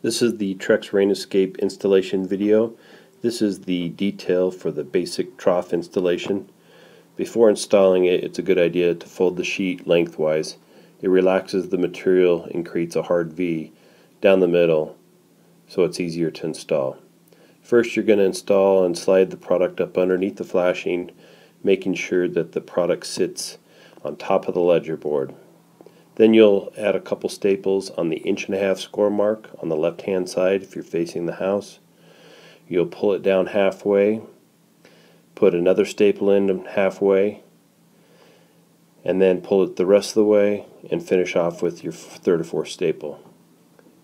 This is the Trex RainEscape installation video. This is the detail for the basic trough installation. Before installing it, it's a good idea to fold the sheet lengthwise. It relaxes the material and creates a hard V down the middle so it's easier to install. First you're going to install and slide the product up underneath the flashing making sure that the product sits on top of the ledger board. Then you'll add a couple staples on the inch and a half score mark on the left hand side if you're facing the house. You'll pull it down halfway, put another staple in halfway, and then pull it the rest of the way and finish off with your third or fourth staple.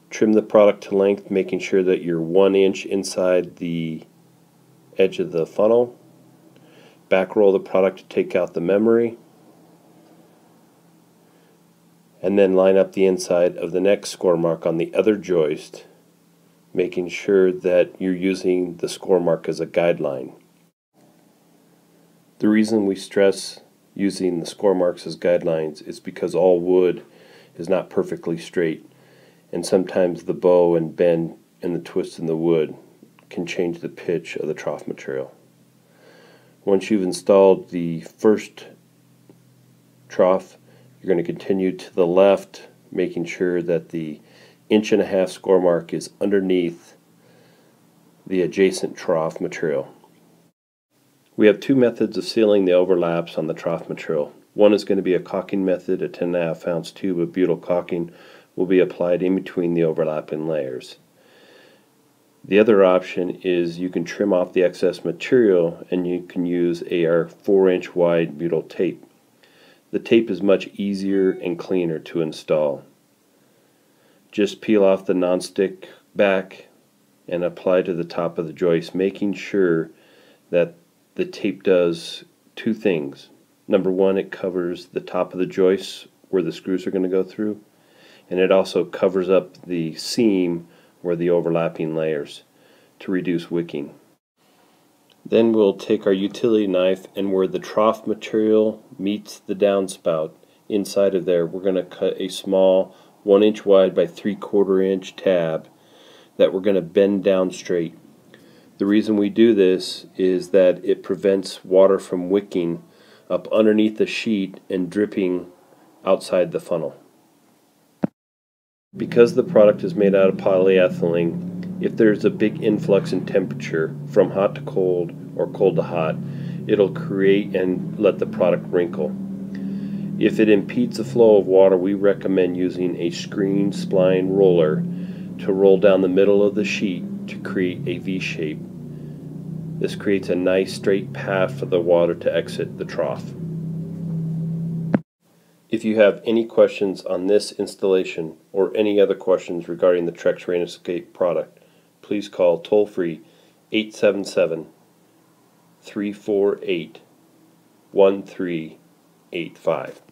Trim the product to length, making sure that you're one inch inside the edge of the funnel. Back roll the product to take out the memory and then line up the inside of the next score mark on the other joist making sure that you're using the score mark as a guideline. The reason we stress using the score marks as guidelines is because all wood is not perfectly straight and sometimes the bow and bend and the twist in the wood can change the pitch of the trough material. Once you've installed the first trough you're going to continue to the left, making sure that the inch and a half score mark is underneath the adjacent trough material. We have two methods of sealing the overlaps on the trough material. One is going to be a caulking method. A 10.5 ounce tube of butyl caulking will be applied in between the overlapping layers. The other option is you can trim off the excess material and you can use a 4 inch wide butyl tape. The tape is much easier and cleaner to install. Just peel off the nonstick back and apply to the top of the joist, making sure that the tape does two things. Number one, it covers the top of the joist where the screws are going to go through, and it also covers up the seam where the overlapping layers to reduce wicking. Then we'll take our utility knife and where the trough material meets the downspout, inside of there we're going to cut a small 1 inch wide by 3 quarter inch tab that we're going to bend down straight. The reason we do this is that it prevents water from wicking up underneath the sheet and dripping outside the funnel. Because the product is made out of polyethylene, if there's a big influx in temperature from hot to cold or cold to hot, it'll create and let the product wrinkle. If it impedes the flow of water, we recommend using a screen spline roller to roll down the middle of the sheet to create a V shape. This creates a nice straight path for the water to exit the trough. If you have any questions on this installation or any other questions regarding the Trex RainEscape product, please call toll free 877 348 1385.